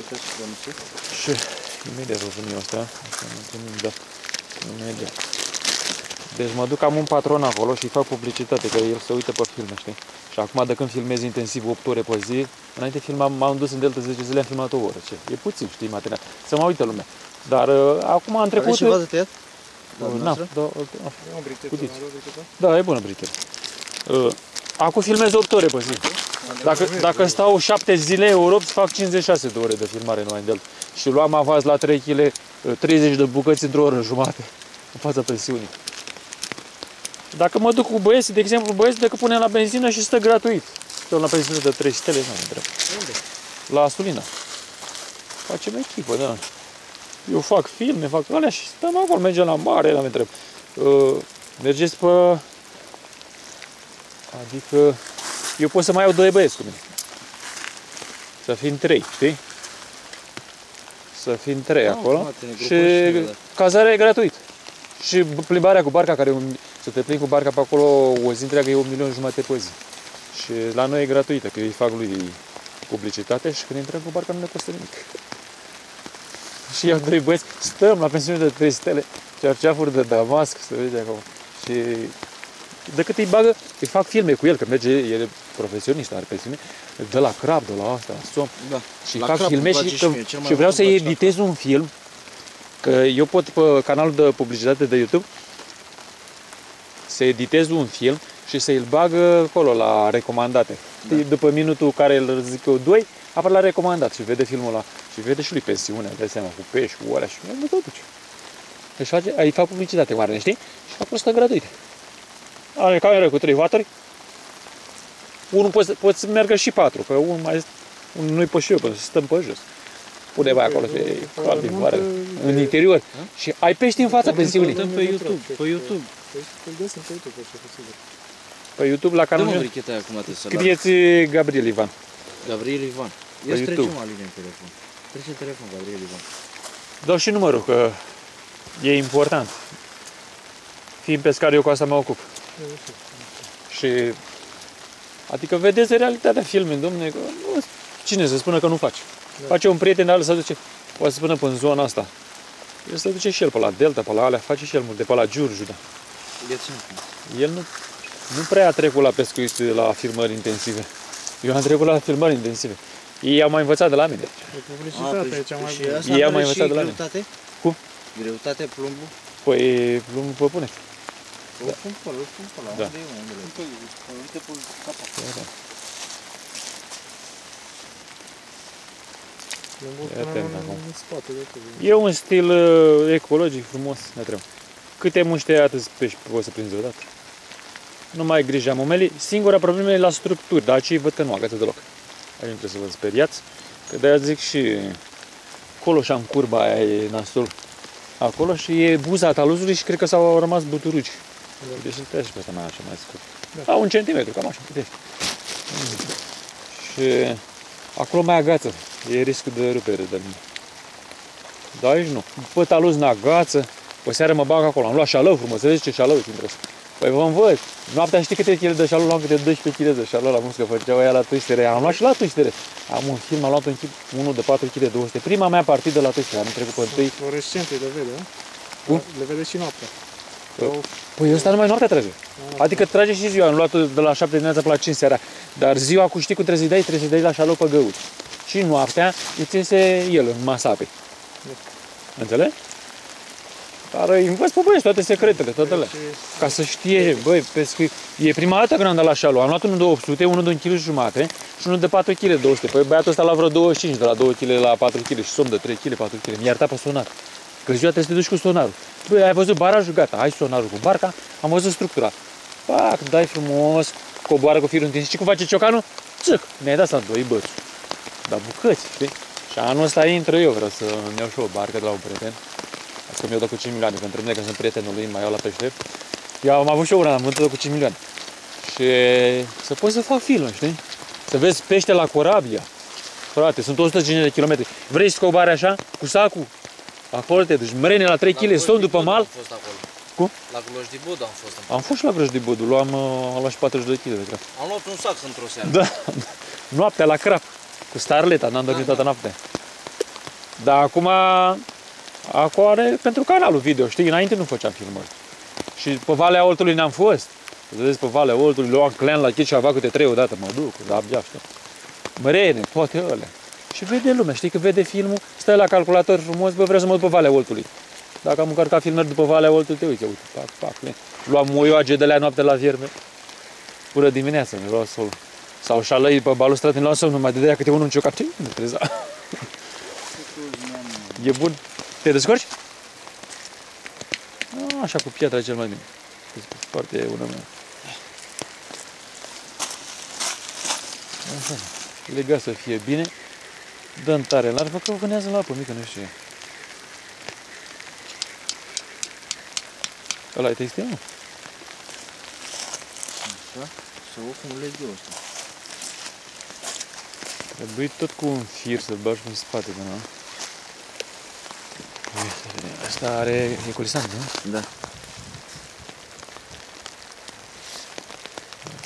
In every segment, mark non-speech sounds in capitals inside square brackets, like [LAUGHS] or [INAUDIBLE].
Puteți să denunțați? Și imediat o veni astea. Asta nu întâlnim, da. Imediat. Deci mă duc, am un patron acolo și fac publicitate, că el se uită pe filme, știi? Și acum de când filmez intensiv 8 ore pe zi, înainte filmam, m-am dus în Delta 10 zile, am filmat o oră. Ce? E puțin, știi, material. Să mă uită lumea. Dar uh, acum am trecut... Aveți ceva de tăiat? Uh, Da, N-am, noastră? da, uh, E o brichetă, Puteți. mai are o brichetă? da, e bună brichetă. Uh, acum filmez 8 ore pe zi. Dacă, dacă stau 7 zile Europa, fac 56 de ore de filmare numai în Delta. Și luam avans la 3 kg, 30 de bucăți într-o oră jumate, în fața pensiunii. Dacă mă duc cu băieții, de exemplu, băieții, dacă punem la benzină și stă gratuit. Stăm la benzină de 3 stele, nu am treabă. Unde? La Asulina. Facem echipă, da. Eu fac filme, fac alea și stăm acolo, mergem la mare, la întreb. Uh, mergeți pe... Adică eu pot să mai iau doi băieți cu mine. Să fim trei, știi? Să fim trei Da, acolo. frate, ne grupăm și și noi, da. cazarea e gratuit. Și plimbarea cu barca, care e un, să te plimbi cu barca pe acolo o zi întreagă e un milion jumate pe zi. Și la noi e gratuită, că îi fac lui publicitate și când intrăm cu barca nu ne costă nimic. Și iau doi băieți, stăm la pensiune de 3 stele, cearceafuri de Damasc, să vezi acolo. Și de cât îi bagă, îi fac filme cu el, că merge, el e profesionist, are pensiune, de la crab, de la asta, la som. Da. Și La fac crap filme îmi place și, și că, mie, cel mai și vreau mult să îmi place editez un film, că eu pot pe canalul de publicitate de YouTube să editez un film și să îl bag acolo la recomandate. Da. După minutul care îl zic eu 2, apare la recomandat și vede filmul ăla și vede și lui pensiunea, dai seama, cu pești, cu ora și nu tot duce. Deci face, îi fac publicitate mare, știi? Și acolo stă gratuit. Are cameră cu trei vaturi. Unul poți, poți să meargă și patru, că unul mai unul nu-i pe și eu, că stăm pe jos. Pune mai acolo, pe cald din vară, în interior. Și ai pești în fața pensiunii. Căutăm pe YouTube, pe YouTube. Păi îl găsim pe YouTube, așa, sigur. Pe YouTube, la Dă-mă canalul meu, bricheta aia acum trebuie să la scrieți Gabriel Ivan. Gabriel Ivan. Ia Pe să trecem YouTube. Aline în telefon. Trece telefon, Gabriel Ivan. Dau și numărul, că e important. Fiind pescar, eu cu asta mă ocup. Și Adică vedeți realitatea filmului, domne, că nu, cine să spună că nu face? Da. Face un prieten al să duce, poate să spună până în zona asta. El se duce și el pe la Delta, pe la alea, face și el multe, pe la Giurgiu, da. Ia ține frumos. El nu, nu prea a trecut la pescuit la filmări intensive. Eu am trecut la filmări intensive. Ei au mai învățat de la mine. E publicitatea, e cea mai și bună. asta Ei au are mai și învățat de la mine. greutate? Cum? Greutate, plumbul? Păi, nu vă pune. O pun pe ăla, o pun pe ăla. Da. Unde e, mă, unde e? Uite pe capac. E mult Ia până atent în- acum. în spate de tot. E un stil uh, ecologic frumos, ne trebuie. Câte muște atât pești poți să prinzi odată. Nu mai ai grijă am umelii. Singura problemă e la structuri, dar acei văd că nu agață deloc. Aici nu trebuie să vă speriați, că de-aia zic și acolo și am curba aia e nasol. Acolo și e buza taluzului și cred că s-au rămas buturugi. Da. Deci să treci pe asta mai așa mai scurt. Da. La un centimetru, cam așa, uite. Și acolo mai agață. E riscul de rupere de mine. Dar aici nu. Pe taluz n-agață. Pe seară mă bag acolo. Am luat șalău frumos. Vedeți ce șalău intră Păi vă învăț. Noaptea știi câte kg de șalău? Luam câte 12 kg de șalău la muscă. Făceau aia la twistere. Am luat și la twistere. Am un film, am luat un chip, unul de 4 kg 200. Prima mea partidă la twistere. Am trecut pe întâi. Fluorescente le vede, a? Cum? Le vede și noaptea. Că- Au- Păi ăsta numai noaptea trage. Adică trage și ziua. Am luat de la 7 dimineața până la 5 seara. Dar ziua cu știi cum trebuie să-i dai? Trebuie să-i dai la șalău pe găuri. Și noaptea îți iese el în masa apei. Înțelegi? Dar îi învăț pe băieți toate secretele, toate alea. Și Ca să știe, băi, pescuit. E prima dată când am dat la șalu. Am luat unul de 800, unul de 1 kg jumate și unul de 4 kg 200. Păi băiatul ăsta la vreo 25, de la 2 kg la 4 kg și somn de 3 kg, 4 kg. Mi-a iertat pe sonar. Că ziua trebuie să te duci cu sonarul. Băi, ai văzut barajul? Gata, ai sonarul cu barca, am văzut structura. Pac, dai frumos, coboară cu firul întins. Și cum face ciocanul? Țâc, mi-ai dat să doi băți. Dar bucăți, știi? Și anul ăsta intră eu, vreau să îmi iau și o barcă de la un prieten. Asta mi-o dat cu 5 milioane, că între mine că sunt prietenul lui, mai iau la pește. Eu am avut și eu una, am vândut cu 5 milioane. Și să poți să fac film, știi? Să vezi pește la corabia. Frate, sunt 150 de kilometri. Vrei să cobari așa, cu Acolo te duci, mrene la 3 kg, somn după mal. Am fost acolo. Cum? La Glojdibudu am fost. Am fost și la Grăjdibudu, luam, uh, am luat și 42 kg de crap. Am luat un sac într-o seară. Da, [LAUGHS] noaptea la crap, cu starleta, n-am dormit Da, toată noaptea. Dar acum, acum are pentru canalul video, știi? Înainte nu făceam filmări. Și pe Valea Oltului n-am fost. Vedeți, pe Valea Oltului, luam clan la Chișava câte trei odată, mă duc, dar abia știu. Mărene, toate alea. Și vede lumea, știi că vede filmul, stai la calculator frumos, bă, vreau să mă duc pe Valea Oltului. Dacă am încărcat filmări după Valea Oltului, te uite, uite, pac, pac, le. Luam moioage de la noapte la vierme. Până dimineața, mi luat sol. Sau șalăi pe balustrat, mi luam somn, numai de câte unul în ciocat, ce nu treza. [LAUGHS] E bun. Te descurci? A, așa cu piatra e cel mai bine. Foarte bună mea. Așa. Legat să fie bine. Dăm tare în larvă că o vânează la apă mică, nu știu ce. e. Ăla e textil, nu? Așa. Să o cum legi eu ăsta. Trebuie tot cu un fir să-l bagi în spate, da, nu? Uite, Asta are e colisant, nu? Da.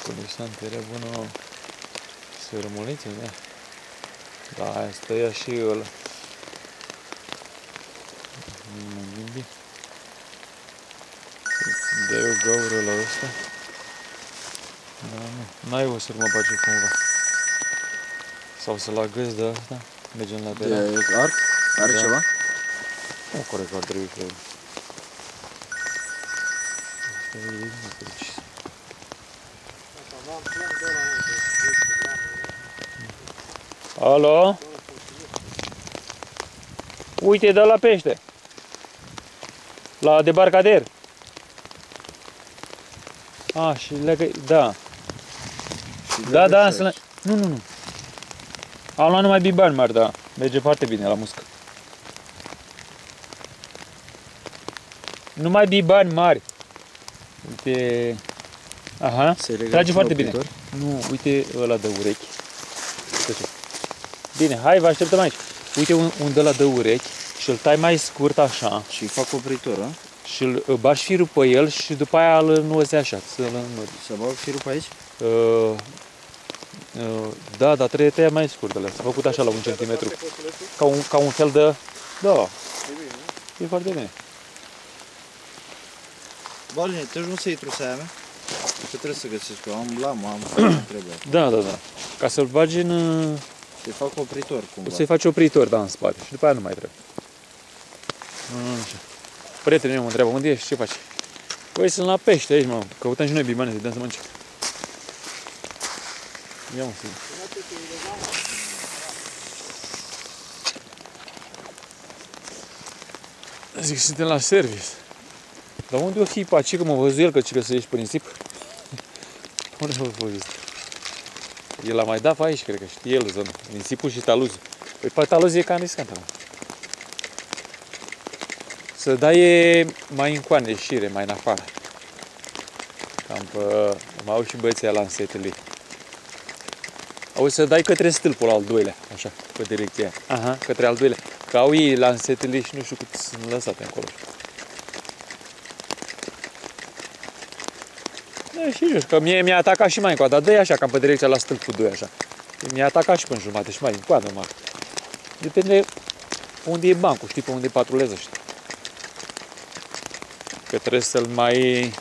Colisant era bună sărmuliță, da. Da, aia stăia și ăla. Nu mă gândi. Dai o gaură la ăsta. Da, nu. N-ai o să mă bage cumva. Sau să-l agăzi de asta. Mergem la De teren. arc? Are Da. ceva? Nu, corect că ar trebui, cred. Asta e bine, precis. Alo? Uite, de la pește. La debarcader. A, și legă... Da. Și Da, le da, găsești. să le... Nu, nu, nu. Am luat numai biban mari, da. Merge foarte bine la muscă. Numai bibani mari. Uite... Aha. Se legă Trage și foarte bine. opritor. Nu, uite ăla de urechi. Uite ce. Bine, hai, vă așteptăm aici. Uite un, un de la de urechi și îl tai mai scurt așa Și fac opritor, a? și îl îl bagi firul pe el și după aia îl înnozi așa, să-l înnodi. Să bag firul pe aici? Uh, uh, da, dar trebuie tăiat mai scurt alea. S-a făcut așa la un centimetru. Ca un, ca un fel de... Da. E foarte bine. Baline, te ajung să iei trusa aia mea? Că trebuie să găsesc eu. Am lamă, am [CLEARS THROAT] trebuie. Da, da, da. Ca să-l bagi în... uh, Să-i fac opritor O cumva. să-i faci opritor, da, în spate. Și după aia nu mai trebuie. Așa. Prietenii meu mă întreabă, unde ești, ce faci? Păi sunt la pește aici, mă. Căutăm și noi bibane să dăm să mănânce. Ia mă, să Zic, suntem la service. Dar unde o fi pe aici, că mă văzut el că cică să ieși pe nisip? [LAUGHS] Unde mă văzut? El a mai dat pe aici, cred că știe el zona. Nisipul și taluzul. Păi pe taluz e cam riscant acum. Să dai e mai în coane, ieșire, mai în afară. Cam pe... Mai au și băieții la însetele. Auzi să dai către stâlpul al doilea, așa, pe direcția aia. Aha, către al doilea. Că au ei lansetele și nu știu cât sunt lăsate acolo. Da, și jos, că mie mi-a atacat și mai încoa, dar dă așa, cam pe direcția la stâlpul 2, așa. Mi-a atacat și pe jumate și mai încoadă, mă. Depinde unde e bancul, știi, pe unde patrulează, știi. Că trebuie să-l mai...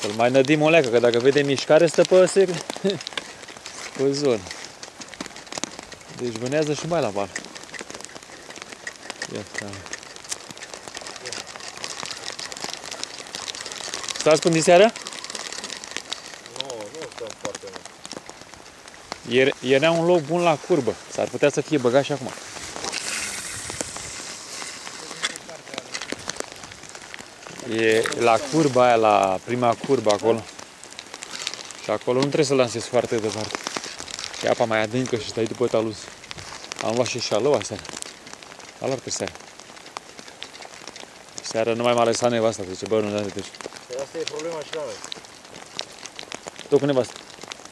Să-l mai nădim o leacă, că dacă vede mișcare, stă pe, se... [LAUGHS] pe zonă. Deci vânează și mai la val. Ia stați. Stați până diseară? Nu, nu stăm foarte mult. Ieri, era un loc bun la curbă. S-ar putea să fie băgat și acum. E la curba aia, la prima curbă acolo. Și acolo nu trebuie să lansezi foarte departe. E apa mai adâncă și stai după taluz. Am luat și șalău aseară. Alar pe seara. Seara nu mai m-a lăsat nevasta, zice, bă, nu da, deci. Păi asta e problema și la noi. Tot cu nevasta.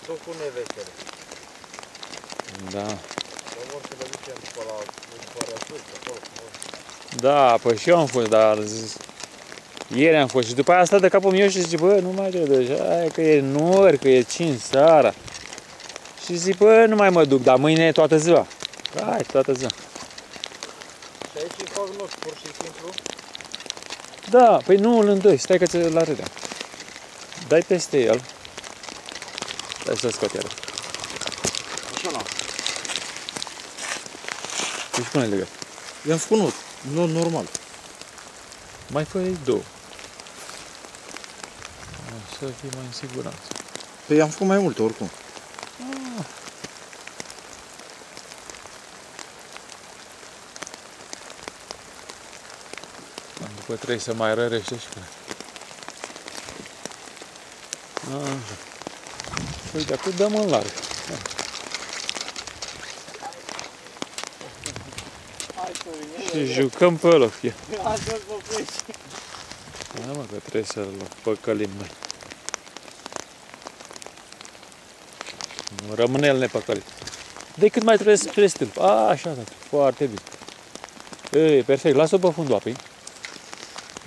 Tot cu nevestele. Da. Că vor să le ducem pe la Parea Sus, acolo. Da, păi și eu am fost, dar zis, ieri am fost și după aia a stat de capul meu și zice, bă, nu mai trebuie, și aia că e nori, că e 5 seara. Și zic, bă, nu mai mă duc, dar mâine e toată ziua. Hai, toată ziua. fac loc, pur și simplu. Da, păi nu îl îndoi, stai că ți-l arăteam. Dai peste el. Dai să scot iară. Așa la. Deci pune legat. I-am făcut not. Not normal. Mai fă două. Să fii mai în siguranță. Păi am făcut mai multe oricum. După trebuie să mai rărește și pe Așa. Uite, acum dăm în larg. Hai să Și jucăm pe loc. Ia. Astfel popești. Da, mă, că trebuie să-l păcălim noi. Nu rămâne el nepăcălit. De cât mai trebuie spre stâlp. A, așa, da. Foarte bine. E, perfect. Lasă-o pe fundul apei.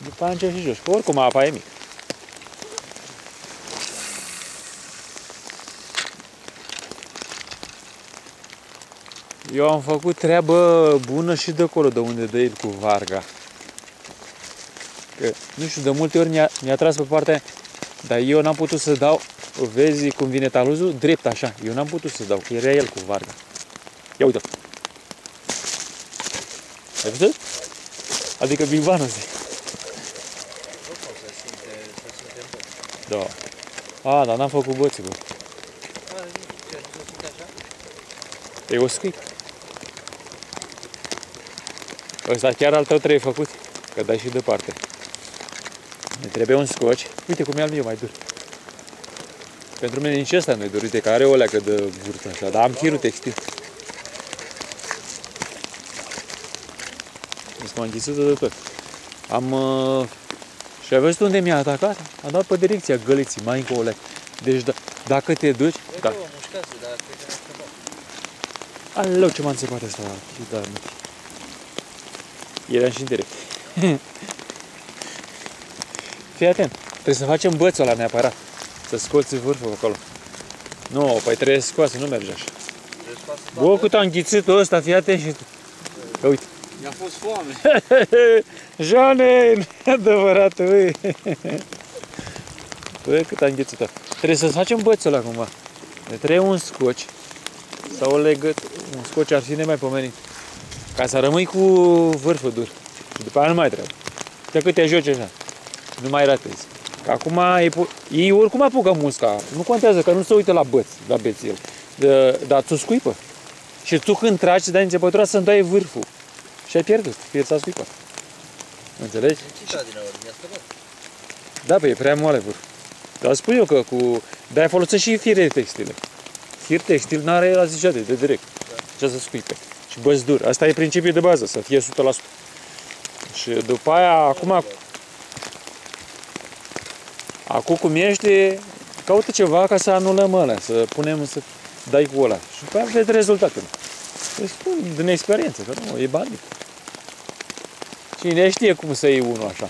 După aia încerci și joci. Că oricum apa e mică. Eu am făcut treabă bună și de acolo, de unde dă el cu varga. Că, nu știu, de multe ori mi-a, mi-a tras pe partea dar eu n-am putut să dau, vezi cum vine taluzul, drept așa. Eu n-am putut să dau, că era el cu varga. Ia uite Ai văzut? Adică bivanul ăsta. Da. A, dar n-am făcut bății, bă. E o scrip. Ăsta chiar al tău trebuie făcut, că dai și departe. Ne trebuie un scoci. Uite cum e al meu mai dur. Pentru mine nici ăsta nu-i dur. Uite că are o leacă de vârf așa, dar am chirul textil. Deci m-am înghițit de tot. Am... Uh... Și ai văzut unde mi-a atacat? Am dat pe direcția găliții, mai încă o leacă. Deci da, dacă te duci... Da. mușcase, dar cred că n-a scăpat. Aleu, ce m-a înțepat asta. Da, nu. Eram și în direct. Fii atent. Trebuie să facem bățul ăla neapărat. Să scoți vârful acolo. Nu, păi trebuie să scoase, nu merge așa. Bă, cât a înghițit ăsta, fii atent și tu. Că uite. I-a fost foame. [LAUGHS] Jane, adevărat, băi. Bă, cât a înghițit -o. Trebuie să facem bățul ăla cumva. Ne trebuie un scoci sau o legăt, un scoci ar fi nemaipomenit. Ca să rămâi cu vârful dur. Și după aia nu mai trebuie. De cât te joci așa. Nu mai ratezi. Că acum ei, pu- ei oricum apucă musca. Nu contează că nu se uită la băț, la bețel. De, dar tu scuipă. Și tu când tragi, dai înțepătura să-mi dai vârful. Și ai pierdut. Pierzi a scuipat. Înțelegi? Ce din aur? Mi-a scăpat. Da, păi e prea moale vârf. Dar spun eu că cu... De-aia folosesc și fire textile. Fir textil n-are elasticitate, de direct. Ce să scuipe. Și băți dur. Asta e principiul de bază, să fie 100%. Și după aia, acum... Acum cum ești, caută ceva ca să anulăm ăla, să punem, să dai cu ăla. Și după aia vezi rezultatul. Îți spun din experiență, că nu, e bandit. Cine știe cum să iei unul așa.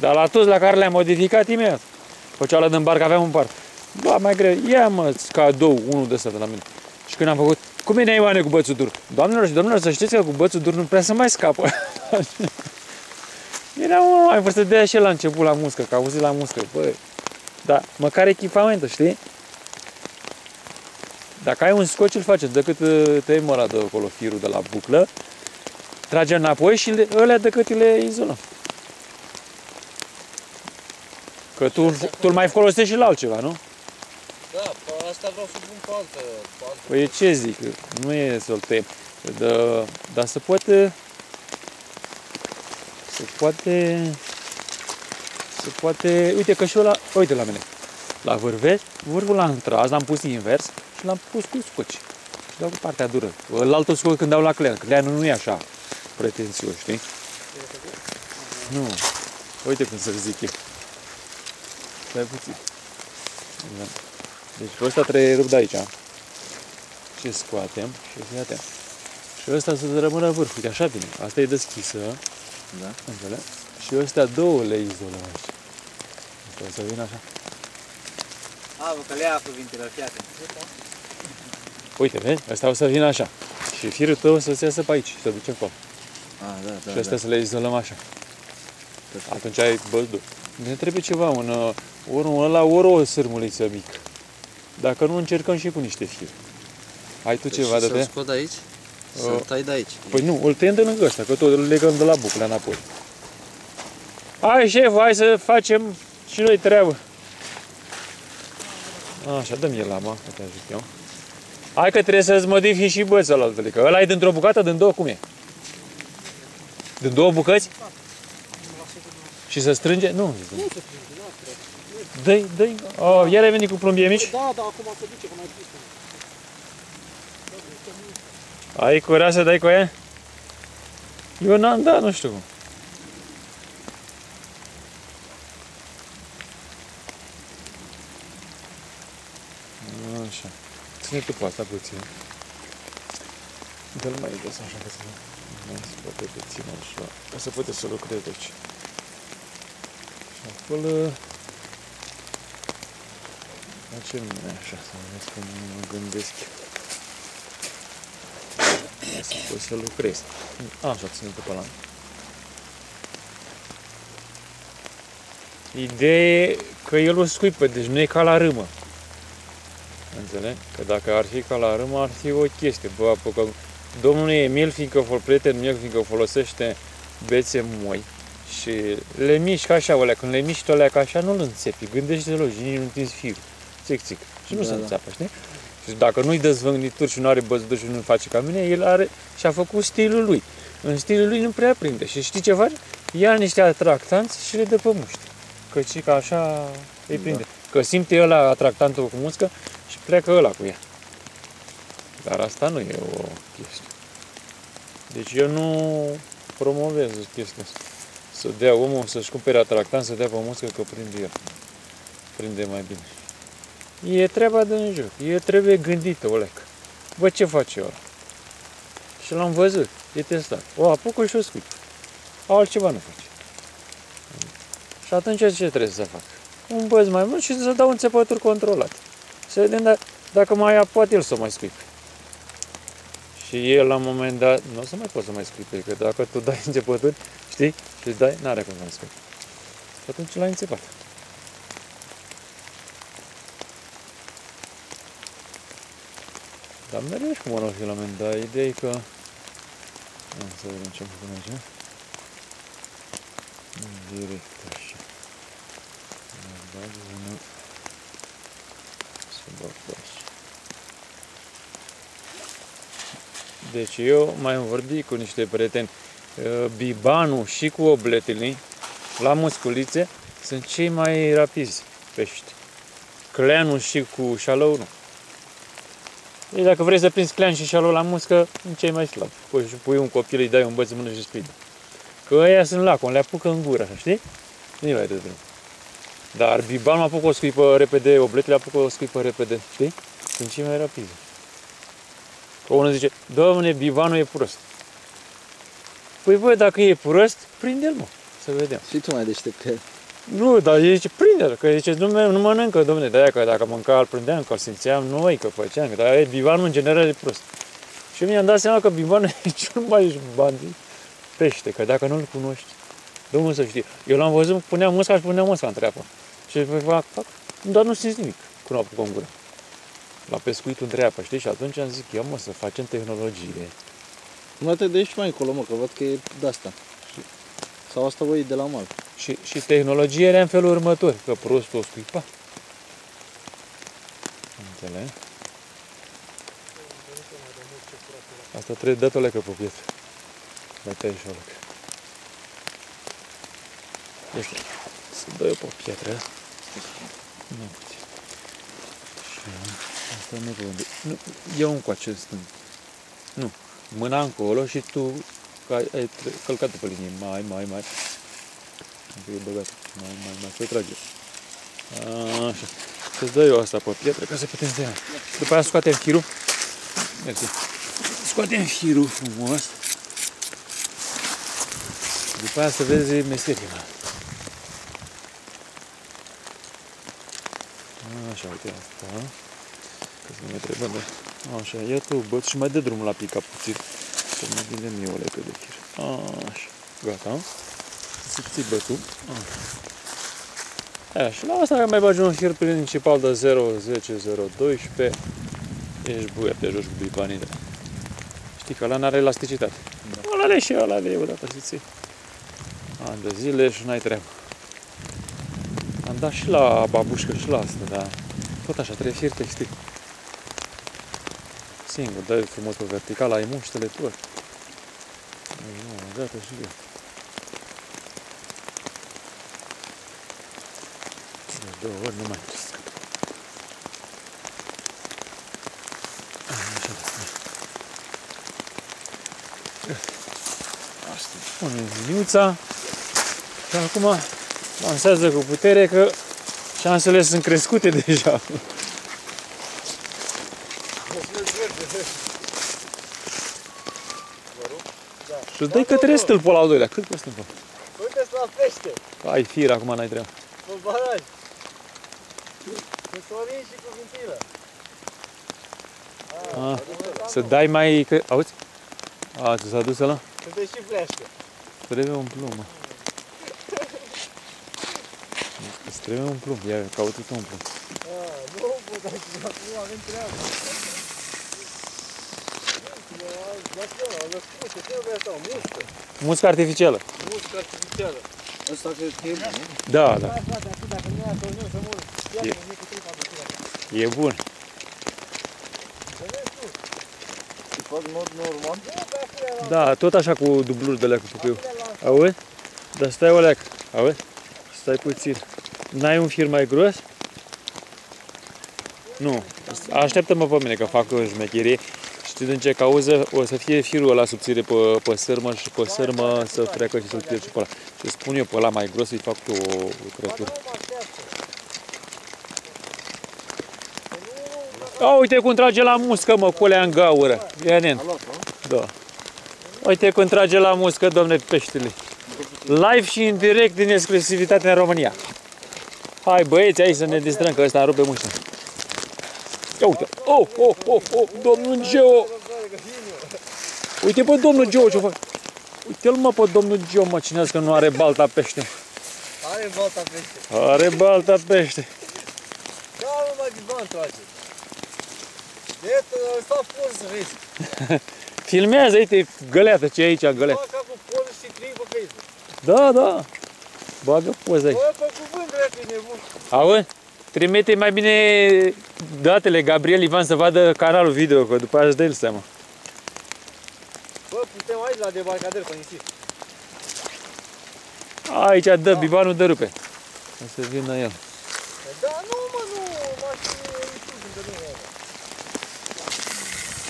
Dar la toți la care le-am modificat imediat. Pe cealaltă din barcă aveam un par. Ba, mai greu, ia mă cadou unul de ăsta de la mine. Și când am făcut, cum e Ioane cu bățul dur? Doamnelor și domnilor, să știți că cu bățul dur nu prea să mai scapă. [LAUGHS] Era mă, mai vârstă de așa la început la muscă, că auzit la muscă, bă. Da, măcar echipamentul, știi? Dacă ai un scoci, îl face, decât uh, tăiem ăla de acolo, firul de la buclă, trage înapoi și le, ălea decât le izolăm. Că tu, tu îl mai folosești și la altceva, nu? Da, pe asta vreau să pun pe altă, pe altă. Păi ce zic, nu e să-l tăiem. Dar, dar se poate... Se poate... Se poate... Uite că și ăla... Uite la mine. La vârveș, vârful l-am tras, l-am pus invers și l-am pus cu scoci. Și dau cu partea dură. La altul scoci când dau la clean. Cleanul nu e așa pretențios, știi? Nu. Uite cum să zic eu. Stai puțin. Da. Deci pe ăsta trebuie rupt de aici. Și scoatem și fii atent. Și ăsta să rămână vârf. Uite, așa bine. Asta e deschisă. Da. Înțeleg? Și ăstea două le izolăm aici. Asta o să vină așa. A, bă, că le ia cuvintele, fii atent. Uite, vezi? Ăsta o să vină așa. Și firul tău o să se iasă pe aici și să ducem acolo. Ah, da, da, și astea da. să le izolăm așa. Perfect. Atunci ai băzdu. Ne trebuie ceva, un, uh, ori un ăla, ori o sârmuliță mică. Dacă nu, încercăm și cu niște fir. Ai tu ceva de Deci Să-l te? scot de aici? Uh. Să-l tai de aici. Păi nu, îl tăiem de lângă ăsta, că tot îl legăm de la buclă înapoi. Hai, șef, hai să facem și noi treabă. Așa, dă-mi el lama, că te ajut eu. Hai că trebuie să-ți modifici și bățul ăla, că ăla e dintr-o bucată, din două, cum e? Din două bucăți? Și să strânge? Nu. Dă-i, dă-i. Oh, iar ai venit cu plumbii mici? Da, da, acum se duce, că mai pus. Ai curea să dai cu ea? Eu n-am dat, nu știu cum. Așa. Ține tu pe asta puțin. Dă-l mai jos așa că să nu se poate că ține așa. Ca să poate să lucrezi aici. Și acolo... La ce nu e așa? Să vezi cum mă gândesc eu. Ca să poți să lucrezi. Așa, ține-te pe la Ideea e că el o scuipă, deci nu e ca la râmă. Înțeleg? Că dacă ar fi ca la râmă, ar fi o chestie. Bă, apucă... Domnul Emil, fiindcă fol prieten meu, fiindcă folosește bețe moi și le mișcă așa, alea, când le miști alea ca așa, nu-l înțepi. Gândește-te loc, și nici nu întinzi firul. Țic, țic. Și nu Da, se da. înțeapă, știi? Și dacă nu-i dă zvâgnituri și nu are băzături și nu face ca mine, el are și-a făcut stilul lui. În stilul lui nu prea prinde. Și știi ce face? Ia niște atractanți și le dă pe mușchi. Că și că așa îi prinde. Că simte ăla atractantul cu muscă și pleacă ăla cu ea. Dar asta nu e o chestie. Deci eu nu promovez chestia asta. Să dea omul să-și cumpere atractant, să dea pe muscă că prinde el. Prinde mai bine. E treaba de în joc. E trebuie gândită, Olec. Bă, ce face ăla? Și l-am văzut. E testat. O apucă și o scuip. Altceva nu face. Și atunci ce trebuie să fac? Un băz mai mult și să dau înțepături controlate. Să vedem da- dacă mai ia, poate el să mai scuipe. Și el la un moment dat, nu o să mai poți să mai scuipe, că dacă tu dai înțepături, știi, și îți dai, n-are cum să mai scuipe. Și atunci l-ai înțepat. Dar mereu și cu monofilament, dar ideea e că... Ia Să vedem ce am făcut aici. Direct așa. Mai bag una. Să bag pe așa. Deci eu mai am vorbit cu niște prieteni. Uh, Bibanul și cu obletele la musculițe sunt cei mai rapizi pești. Cleanul și cu șalău nu. Deci dacă vrei să prinzi clean și șalău la muscă, în cei mai slabi. Pui și pui un copil, îi dai un băț în mână și spide. Că ăia sunt lacom, le apucă în gură, așa, știi? Nu mai de drum. Dar bibanul apucă o scuipă repede, obletele apucă o scuipă repede, știi? Sunt cei mai rapizi. Că unul zice, domne, bibanul e prost. Păi bă, dacă e prost, prinde-l mă, să vedem. Și tu mai deștept că Nu, dar el zice, prinde-l, că zice, nu, nu mănâncă, domne, de-aia că dacă mânca, îl prindeam, că îl simțeam noi, că făceam, că dar e, bibanul în general e prost. Și mi-am dat seama că bibanul [LAUGHS] e cel mai bandit pește, că dacă nu-l cunoști, Domnul să știe. Eu l-am văzut, punea musca și punea musca în treapă. Și fac, fac, dar nu simți nimic cu apucă în gură. La pescuit în treapă, știi? Și atunci am zis, ia mă, să facem tehnologie. Nu te dai și mai încolo, mă, că văd că e de asta. Sau asta voi de la mal. Și, și tehnologia era în felul următor, că prostul o scuipa. Înțeleg? Asta trebuie dat o lecă pe pietre. Mai tăi și o lecă. Este. Să dă eu pe pietre. Nu puțin. Și asta nu pe unde. Nu, iau un coace stâng. Nu. Mâna încolo și tu că ai, ai tre- călcat pe linie. Mai, mai, mai. Încă e băgat. Mai, mai, mai. Să trage. Așa. Să-ți dă eu asta pe pietre ca să putem tăia. După aia scoatem firul. Mersi. Scoatem firul frumos. După aia să vezi meseria. Așa, uite asta. Că să nu mai trebuie de... Așa, ia tu, bă, și mai dă drumul la pica puțin. Să mă gândem eu o lecă de fir. Așa, gata. Să ții bătul. Așa. și la asta mai bagi un fir principal de 0, 10, 0, 12. Ești buia, te joci cu bibanile. Știi că ăla n-are elasticitate. Da. Ăla le și ăla le iei odată să ții. Ani de zile și n-ai treabă. Am dat și la babușcă și la asta, dar tot așa, trebuie fir textil. Singur, dă frumos pe vertical, ai muștele tot. Nu, gata și eu. Două ori nu mai cresc. Așa, da. Asta e. Pune liniuța și acum lansează cu putere că șansele sunt crescute [LAUGHS] deja. Și îl dai către stâlpul al doilea. Cât costă stâlpul? Uite-ți la pește, Ai fir, acum n-ai treabă. pe baraj. Cu sorin și cu vintilă. Ah, să dai mai... Că... Auzi? A, ți s-a dus ăla? Să și fleaște. Trebuie un plumb, mă. Îți trebuie un plumb. Ia, caută tu un plumb. Ah, nu pot așa, nu avem treabă. Dar spune, ce trebuie asta, o muscă? Muscă artificială. Muscă artificială. Asta cred că e bun, nu? Da, da. Da, frate, atât, dacă nu ia torneu să mor. Ia E. să mă cu 3 4 E bun. Se fac în mod normal. Da, tot așa cu dubluri de alea cu pupiu. Auzi? Dar stai o leacă. Auzi? Stai puțin. N-ai un fir mai gros? Nu. Așteaptă-mă pe mine că fac o șmecherie. Știi din ce cauză? O să fie firul ăla subțire pe, pe sârmă și pe sârmă să treacă și să-l pierd și pe ăla. Și spun eu pe ăla mai gros să-i fac eu o lucrătură. A, uite cum trage la muscă, mă, colea în gaură. Ia nen. A luat, nu? Da. Uite cum trage la muscă, domne peștele. Live și în direct din exclusivitatea în România. Hai băieți, hai să ne distrăm, că ăsta rupe muștea. Ia uite. Oh, oh, oh, oh, domnul Geo. Uite pe domnul Geo ce fac. Uite-l mă pe domnul Geo, mă, cine că nu are balta pește. Are volta pește. Are balta pește. Da, mă, mai din bani trage. De ăsta pun să vezi. Filmează, uite, găleată, ce e aici, găleată. Fac cu pun și trimit pe Facebook. Da, da. Bagă poza aici. Bă, pe cuvânt, dracu, e nebun. Auzi? Trimite mai bine datele Gabriel Ivan să vadă canalul video, că după aia își dă el seama. Bă, putem aici la debarcader pe nisip. Aici dă, bibanul dă rupe. O să vină el. Da, nu, mă, nu, mașini e sus încă nu e.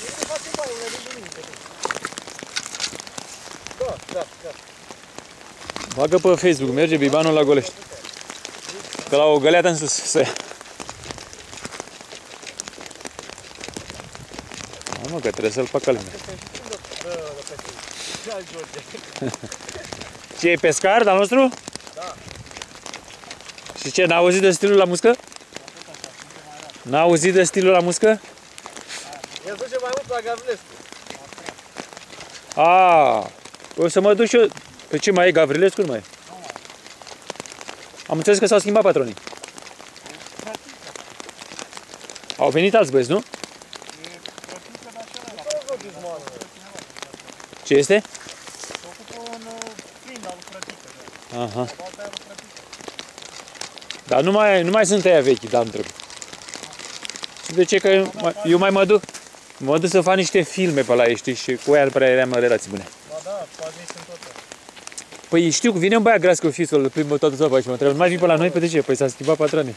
Nu se face bani, ne vinde nimic pe tine. Da, da, da. Bagă pe Facebook, merge bibanul la Golești. Că la o găleată în sus să ia. Hai mă, că trebuie să-l facă lumea. [LAUGHS] Da, da, pe tine. Ia, George. Ce e pescar al nostru? Da. Și ce, n-a auzit de stilul la muscă? N-a auzit de stilul la muscă? El duce mai mult la Gavrilescu. A, o să mă duc și eu. Pe ce mai e Gavrilescu? Nu mai e. Am înțeles că s-au schimbat patronii. Au venit alți băieți, nu? Nu vorbiți, mă. Ce este? Ocupă un plin al frătică. Aha. Balta aia frătică. Dar nu mai, nu mai sunt aia vechi, dar nu trebuie. Și de ce? Că eu mai, eu mai mă duc, mă duc să fac niște filme pe la ei, știi, și cu aia nu prea eram în relații bune. Ba da, poate sunt tot. Păi știu că vine un băiat gras cu fisul, îl plimbă toată ziua pe aici, mă întreb, nu mai vii pe la noi? Pe de ce? Păi s-a schimbat patronii.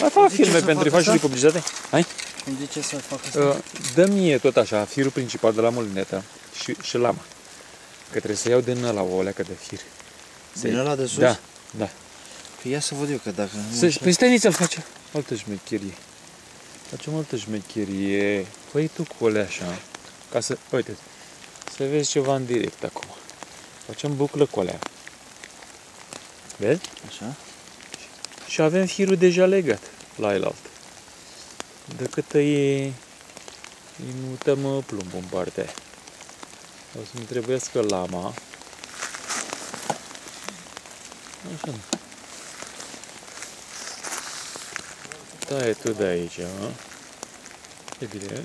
Mai fac ce filme să pentru fac faci și asta? publicitate? Hai? De ce să fac asta? Uh, Dă mie tot așa, firul principal de la molinetă și, și lama. Că trebuie să iau din ăla o leacă de fir. Să- Din ăla de sus? Da, da. Păi ia să văd eu că dacă nu... Să, păi stai nici face altă șmecherie. Facem altă șmecherie. Păi tu cu alea așa. Ca să, uite, să vezi ceva în direct acum. Facem buclă cu alea. Vezi? Așa? Și avem firul deja legat la el alt. Decât îi, îi mutăm uh, plumbul în partea aia. O să-mi trebuiască lama. Așa. Taie tu de aici, mă. E bine.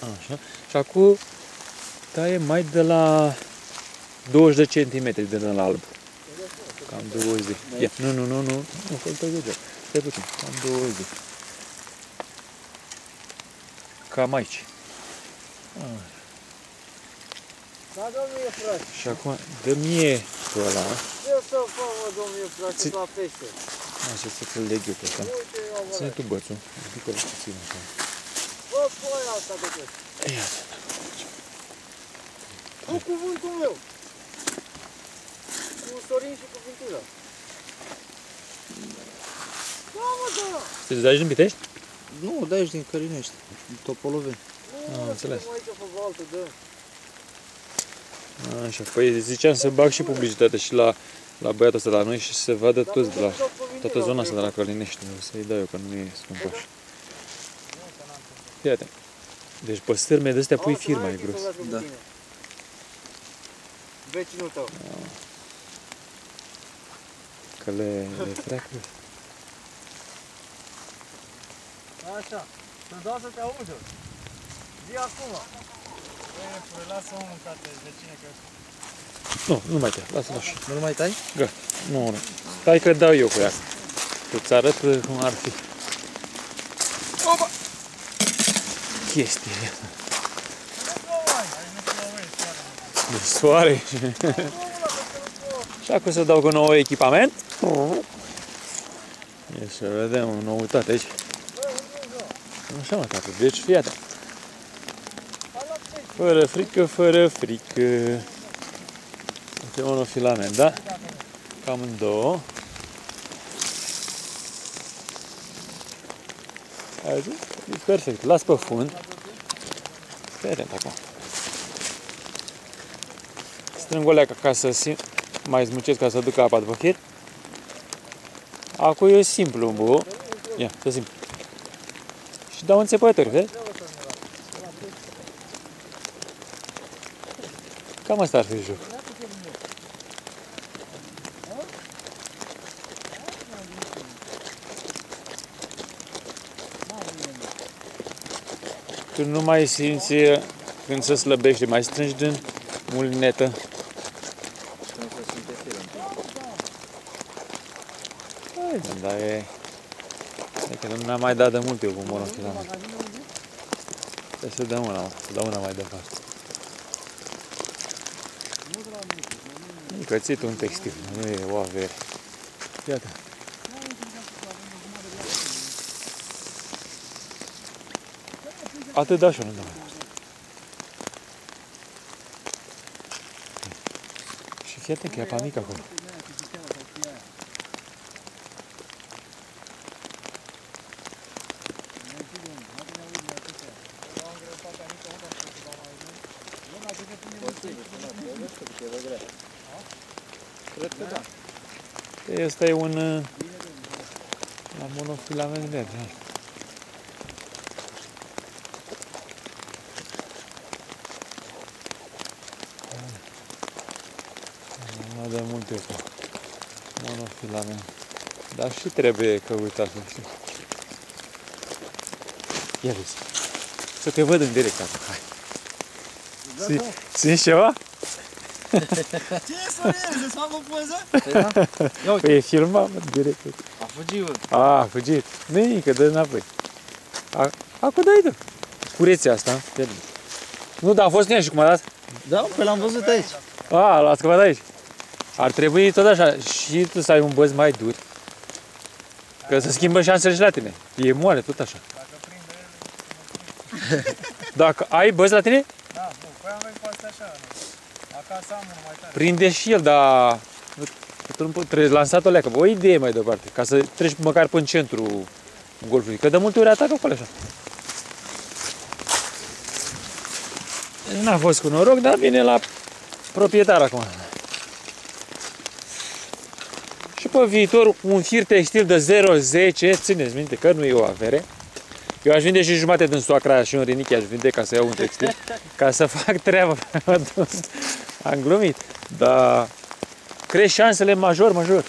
Așa. Și acum taie mai de la 20 de centimetri de la alb. Cam 20. Ia, nu, nu, nu, nu, nu, că pe degeaba. Stai puțin, cam 20. Cam aici. Da, domnule frate. Și acum dă mie pe ăla. Ce să fac, mă, domnule frate, Ți- la pește? Așa să te leg eu pe ăsta. Uite, eu Ține vă tu bățul. Ridică-l puțin așa. Bă, foaia asta de pește. Ia. Cu cuvântul meu. Cu Sorin și cu Vintura. Da, mă, da. Să-ți dai din Pitești? Nu, de aici din Cărinești, din Topoloveni. Nu, Am mă, înțeles. suntem aici pe altă, dă. Așa, păi ziceam să bag și publicitate și la, la băiatul ăsta la noi și să vadă toți de la toată zona asta de la Călinești. O să-i dau eu, că nu e scump așa. Fii atent. Deci pe stârme de astea pui firma, e gros. Da. Vecinul tău. Că le, le treacă. Așa. Să dau să te audă. Zi acum. Băi, lasă omul, frate, vecine, că... Nu, nu mai te, lasă-l așa. Nu mai tai? Gata. Nu, nu. Stai că dau eu cu ea. Îți arăt cum ar fi. Opa! Chestie. De soare. Și acum să dau cu nou echipament. Ia să vedem o noutate aici. Așa mă, tată. Deci fii atent. Fără frică, fără frică. Este monofilament, da? Cam în două. Ai văzut? E perfect. Las pe fund. Fii atent acum. Strâng o leacă ca să sim... mai smucesc ca să duc apa după fir. Acum e simplu, bu. Ia, să simplu. Și dau înțepături, vezi? Cam asta ar fi jocul. Tu nu mai simți când se slăbește, mai strângi din mulinetă. Hai, mă, dar e... E că nu mi-am mai dat de mult eu cu monofilament. Trebuie să dăm una, mă, să dăm una mai departe. E cățit un textil, nu e o avere. Iată. Atât da și nu dau mai mult. Și fii atent că e apa mică acolo. Păi Ăsta e un uh, la monofilament verde. hai. Am luat de multe cu monofilament. Dar și trebuie căutat, nu știu. Ia vezi. Să te văd în direct acum. Hai. Sim- Simți ceva? Ce e Sorin? Să fac o poză? Ia uite, Păi e filmat mă, direct. a fugit, bă. A, a fugit. Nenică, dă înapoi. A- Acum dai tu. Cureția asta. pierde. Nu, dar a fost în ea și cum a dat? Da, pe l-am văzut aici. A, l-a scăpat aici. Ar trebui tot așa și tu să ai un băț mai dur. Că se schimbă șansele și la tine. E moare tot așa. Dacă ai băț la tine, Da, nu, păi am venit cu asta așa. nu. Acasă am unul mai tare. Prinde și el, dar tu nu poți- trebuie lansat o leacă. O idee mai departe, ca să treci măcar până în centru golfului. Că de multe ori atacă acolo așa. N-a fost cu noroc, dar vine la proprietar acum. Și pe viitor, un fir textil de 0,10, țineți minte că nu e o avere. Eu aș vinde și jumate din soacra aia și un rinichi aș vinde ca să iau un textil, ca să fac treaba. Am glumit, dar crești șansele major, major.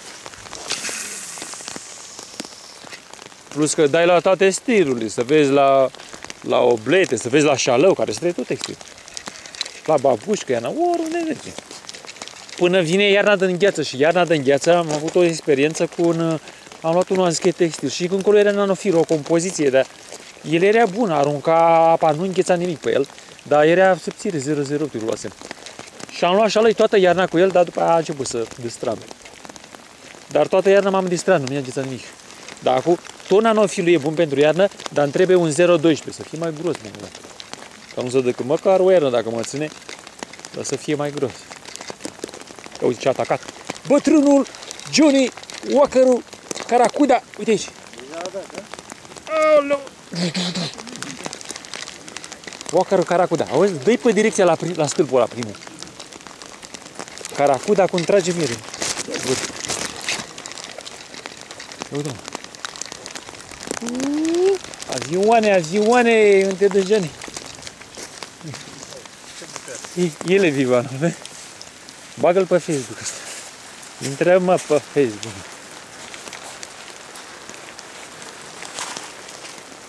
Plus că dai la toate stilurile, să vezi la, la oblete, să vezi la șalău, care este tot textil. La babușcă, iarna, oriunde merge. Până vine iarna de îngheață și iarna de îngheață am avut o experiență cu un... Am luat un anschet textil și încolo era nanofir, o compoziție, dar el era bun, arunca apa, nu îngheța nimic pe el, dar era subțire, 0,08 luasem. Și am luat șalăi toată iarna cu el, dar după aia a început să distragă. Dar toată iarna m-am distrat, nu mi-a înghețat nimic. Dar acum, tot nanofilul e bun pentru iarnă, dar îmi trebuie un 0,12, să fie mai gros mai mult. Ca nu să decât măcar o iarnă dacă mă ține, dar să fie mai gros. Că uite ce a atacat. Bătrânul Johnny Walker-ul Caracuda. Uite aici. Aoleu. Walker-ul Caracuda. Auzi, dă pe direcția la, prim, la stâlpul ăla primul. Caracuda cum trage mire. Uite. Uite mă. Avioane, avioane, unde de Johnny. El e viva, nu vezi? Bagă-l pe Facebook ăsta. Intră mă pe Facebook.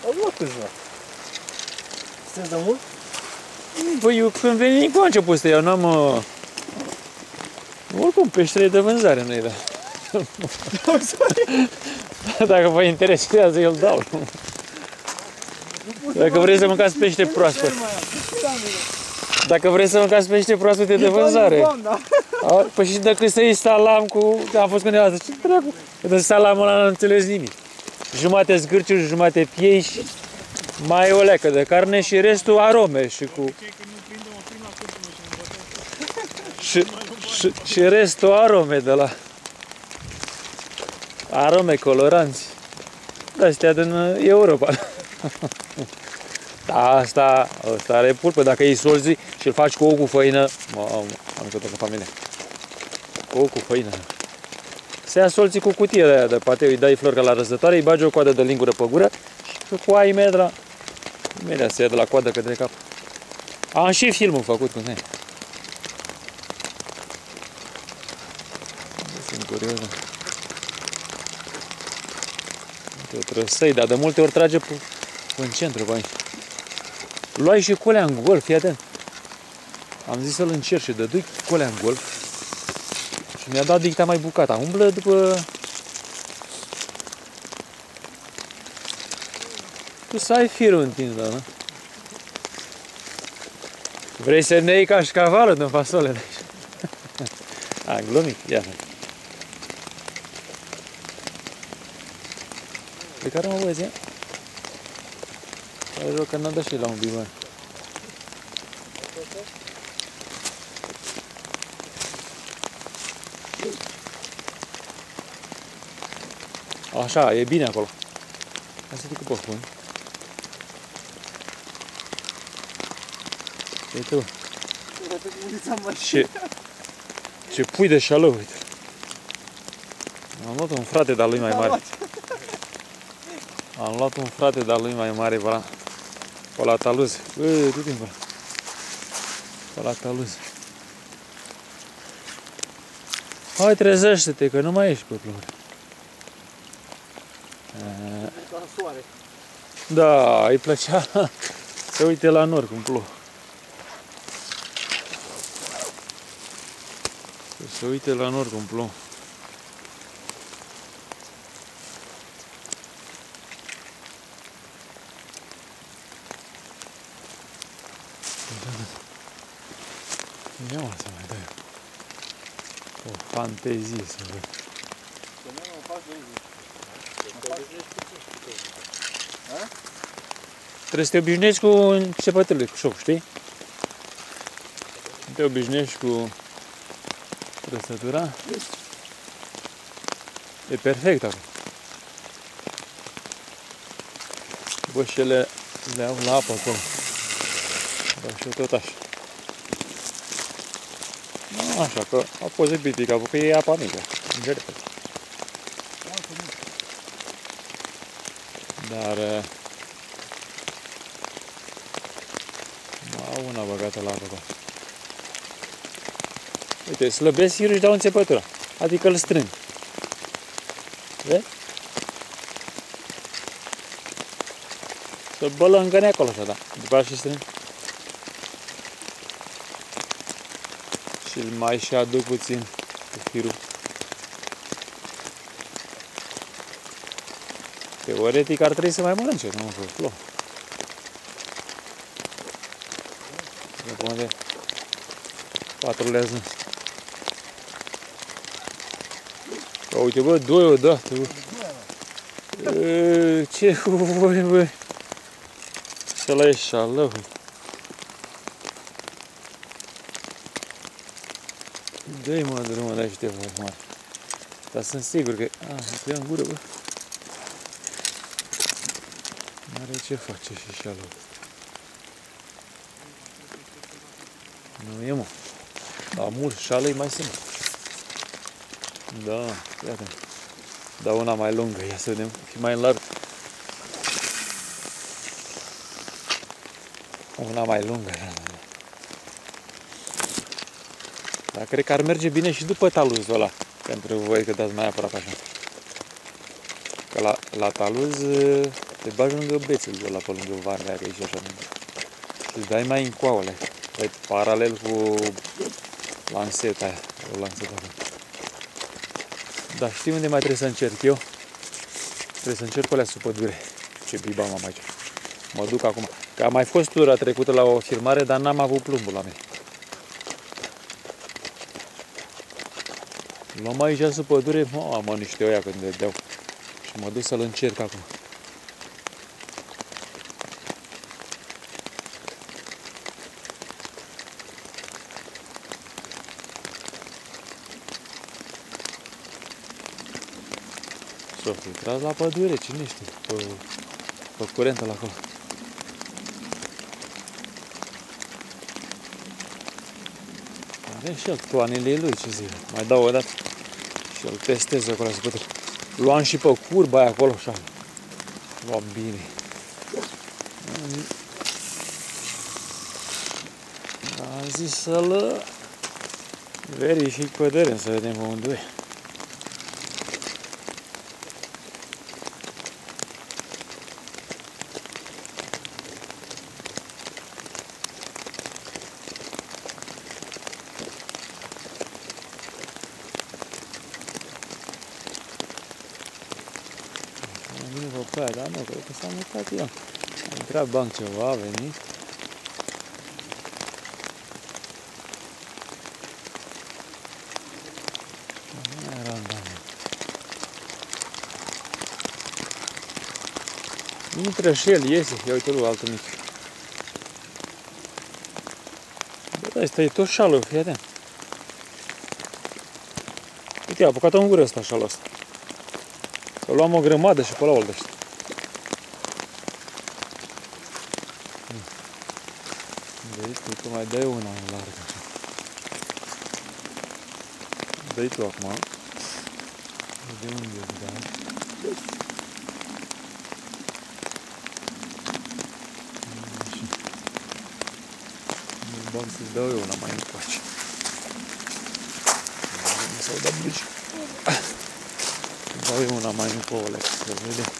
Au luat câțiva. Sunteți de mult? Păi eu când veni cu a început să iau, n-am... Uh... Oricum, peștele de vânzare nu era. [LAUGHS] Dacă vă interesează, eu îl dau. Dacă vreți să mâncați pește proaspăt. Dacă vreți să mâncați pește proaspăt, e de vânzare. A, Păi și dacă să iei salam cu... Am fost cu nevastă, ce dracu? Că de salamul ăla n-am înțeles nimic. Jumate zgârciuri, jumate piei și mai o leacă de carne și restul arome și cu... Și, și, și restul arome de la... Arome coloranți. De astea din uh, Europa. [LAUGHS] Da, asta, asta are pulpă. Dacă iei solzi și îl faci cu ou cu făină, mă, am tot cu familie. Cu ou cu făină. Se ia solții cu cutie de aia de pateu, îi dai flori ca la răzătoare, îi bagi o coadă de lingură pe gură și cu ai imediat, la- imediat se ia de la coadă către cap. Am și filmul făcut cu tine. Sunt curios. da. Uite, o trăsăi, dar de multe ori trage pe, pe în centru, pe aici. Luai și colea în gol, fii atent. Am zis să-l încerc și dădui colea în gol. Și mi-a dat dicta mai bucata. Umblă după... Tu să ai firul întins, da, nu? Vrei să ne iei cașcavalul din fasole de aici? [LAUGHS] A, glumit, ia Pe care mă vezi, ia? Ai rău că n-am dat și la un biban. Așa, e bine acolo. Hai să te cu pe fund. Uite, bă, ce, ce pui de șalău, uite. Am luat un frate de-al lui mai mare. Am luat un frate de-al lui mai mare pe la, pe la taluz. Bă, du te pe la. Pe la taluz. Hai, trezește-te, că nu mai ești pe ploure. Ca în soare. Da, îi plăcea [LAUGHS] să uite la nor cum plouă. Să se uite la nor cum plouă. Ia mă să mai dai o fantezie să văd. Să nu mă fac de Trebuie să te obișnuiești cu începăturile, cu șocul, știi? Te obișnuiești cu trăsătura. E perfect acum. Bă, și ele le au la apă acolo. Dar și eu tot așa. Nu, Așa, că a fost de pitica, că e apa mică. Încerc. Dar... eh, Au una băgată la apă. acolo. Uite, slăbesc firul și dau înțepătura. Adică îl strâng. Vezi? Să bălângăne acolo așa, da. După aceea și strâng. Îl mai și aduc puțin cu firul. Teoretic ar trebui să mai mănânce, nu cu flou. După unde patrulează. Bă, uite, bă, doi odată, bă. E, Ce cu voi, bă? Să la eșală, bă. Dă-i mă drumul de aici de mare. Dar sunt sigur că... A, te ia în gură, bă. N-are ce face și șală. Nu e, mă. La mur șală mai sunt. Da, iată. Da una mai lungă, ia să vedem, fi mai larg. Una mai lungă. Dar cred că ar merge bine și după taluzul ăla, pentru voi că dați mai aproape așa. Că la, la taluz te bagi lângă bețul de la pe lângă varnea că și așa. Și îți dai mai în coaule. Dai paralel cu lanseta aia, o lansetă acolo. Dar știi unde mai trebuie să încerc eu? Trebuie să încerc alea sub pădure. Ce bibam am aici. Mă duc acum. Că am mai fost tura trecută la o filmare, dar n-am avut plumbul la mine. Luăm aici sub pădure, mă, mă, niște oia când le deau. Și mă duc să-l încerc acum. S-o filtrat la pădure, cine știe, pe, pe curentă la acolo. Are și el toanele lui, ce zic. Mai dau o dată și îl testez acolo să putem. Luam și pe curba aia acolo așa. Luam bine. Am zis să-l verific pe teren, să vedem pe unde e. Am venit pe aia, dar nu, cred că s-a mutat el. A intrat banc ceva, a venit. Nu era în banc. Intră și el, iese, ia uite lui altul mic. Bă, ăsta e tot șalul, fii atent. Uite, a apucat-o în gură ăsta șalul ăsta. Că luam o grămadă și pe la oldă ăștia. Vezi, tu că mai dai una în larg așa. Dă-i tu acum. De unde îți dai? Așa. Bag să-ți dau eu una mai încoace. Să-o dăm duci. Dau eu una mai încolo, Alex, să vedem.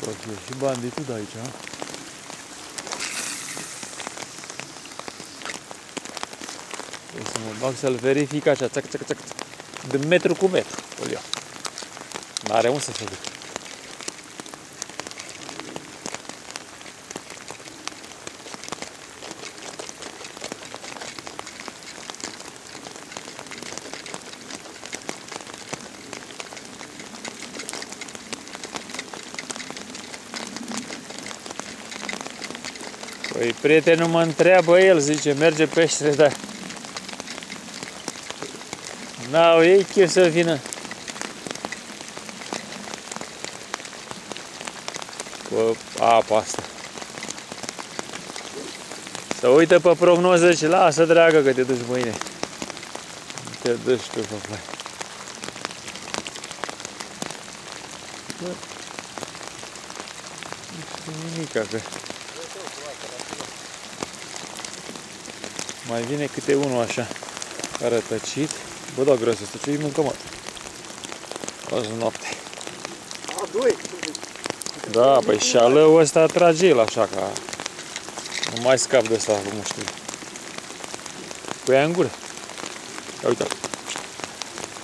Poate fi și banditul de aici, a? Trebuie să mă bag să-l verific așa, țac, țac, țac, țac. De metru cu metru, îl iau. N-are un să se duc. Păi prietenul mă întreabă el, zice, merge peștele, dar n-au ei chef să vină. Cu apa asta. Să uită pe prognoză și lasă, dragă, că te duci mâine. Te duci tu pe plai. Nimica, că Mai vine câte unul așa, rătăcit. Bă, da, gros, să ce-i mâncăm, mă. Azi noapte. Doi. Da, păi și alăul ăsta trage el așa ca... Nu mai scap de ăsta, cum știu. Cu ea în gură. Ia uite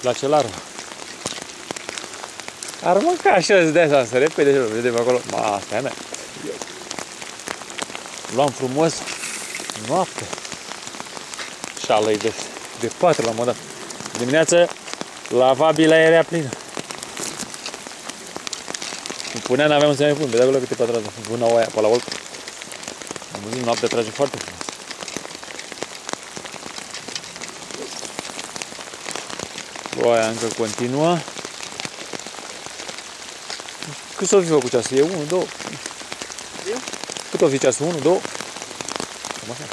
La ce larvă. Ar mânca așa de asta, să repede, vedem acolo. Ma, asta e a mea. Luam frumos noapte. Șalăi de, de patru la un moment dat. Dimineața lavabilă era plină. Îmi punea, n-aveam să mai pun, vedea acolo câte pătrate. Vâna oaia pe la olcă. Am văzut, noaptea trage foarte frumos. Oaia încă continuă. Cât s-o fi făcut ceasul? E 1, 2? Eu? Cât o fi ceasul? 1, 2? Cam așa.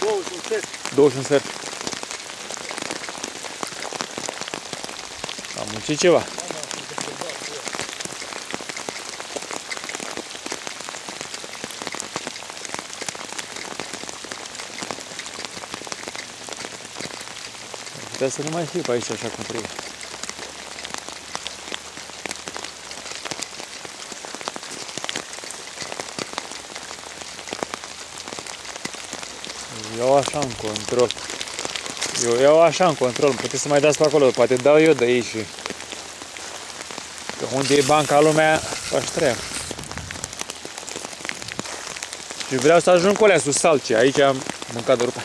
Două și un sfert. 2 și un sfert. Am muncit ceva. Putea să nu mai fie pe aici așa cum trebuie. Iau așa în control. Eu iau așa în control. Puteți să mai dați pe acolo. Poate dau eu de aici. Că unde e banca lumea, faci treabă. Și vreau să ajung cu alea sus salce. Aici am mâncat de rupa.